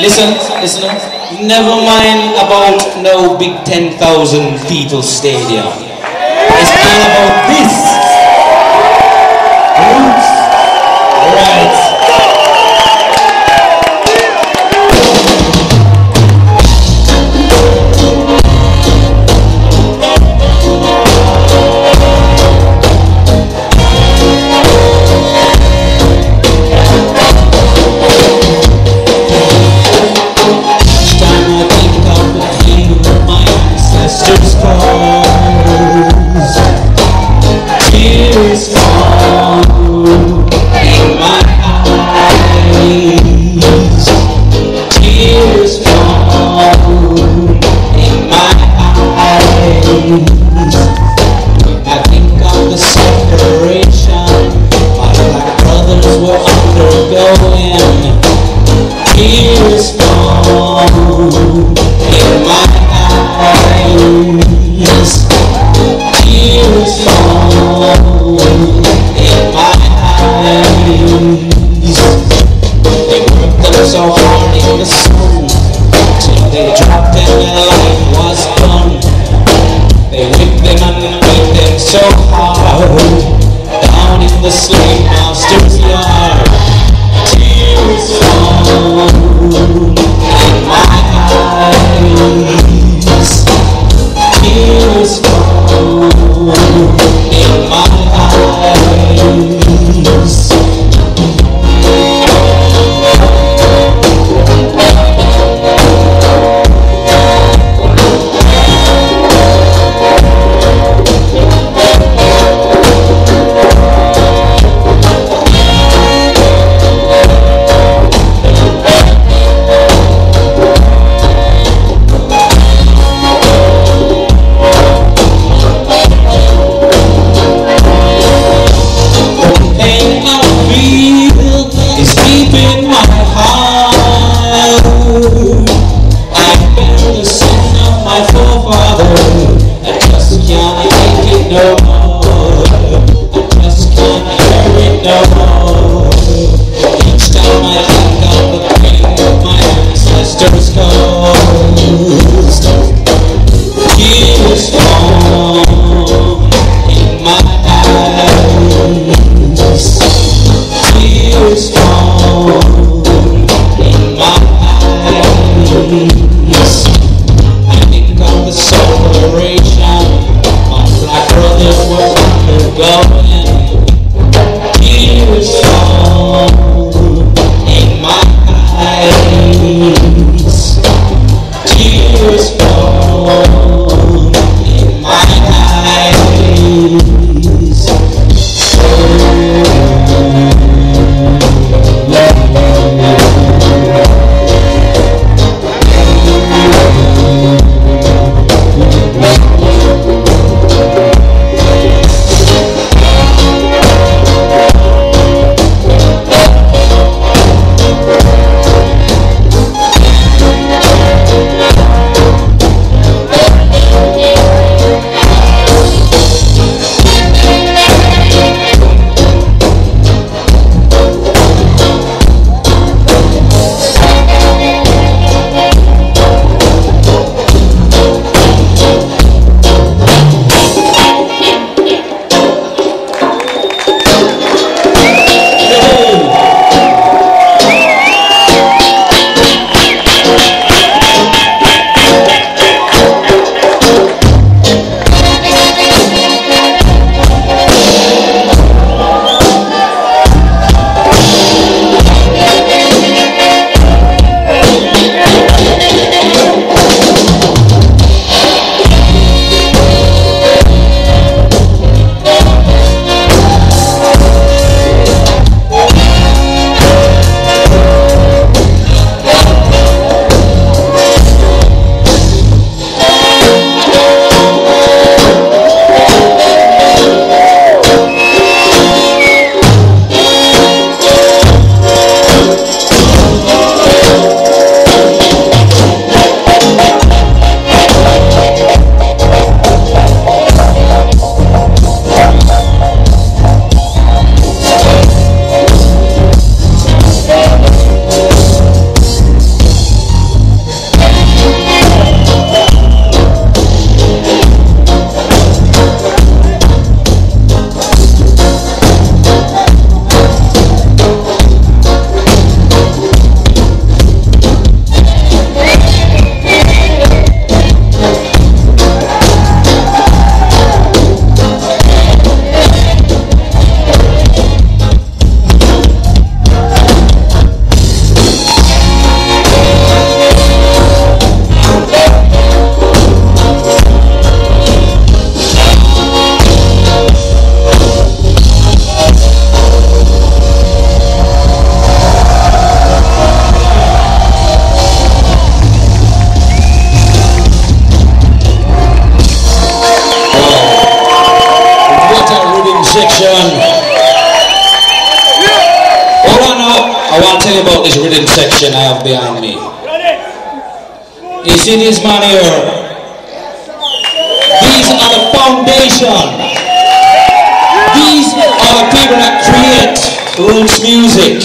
Listen, listen. Never mind about no big 10,000 people stadium. Brothers were undergoing. Tears fall in my eyes. Tears fall in my eyes. They worked them so hard in the sun till they dropped and their life was done. They whipped them and whipped them so hard I want to tell you about this rhythm section I have behind me. You see this man here? These are the foundation. These are the people that create roots music.